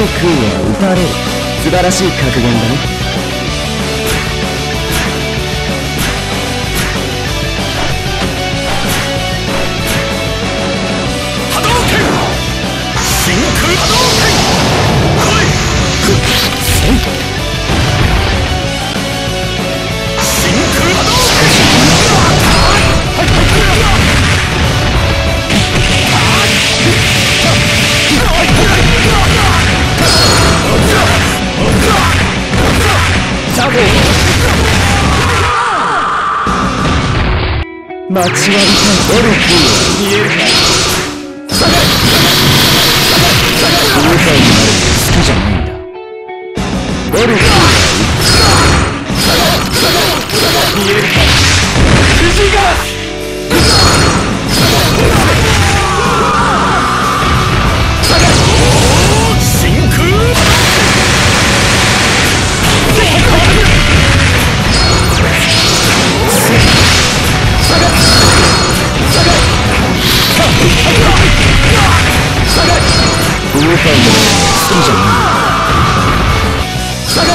る杭は打たれる。素晴らしい格言だね。間違いたい出る杭は見えるか不愉快になるの好きじゃない。ん だ不愉快になるの好きじゃない下が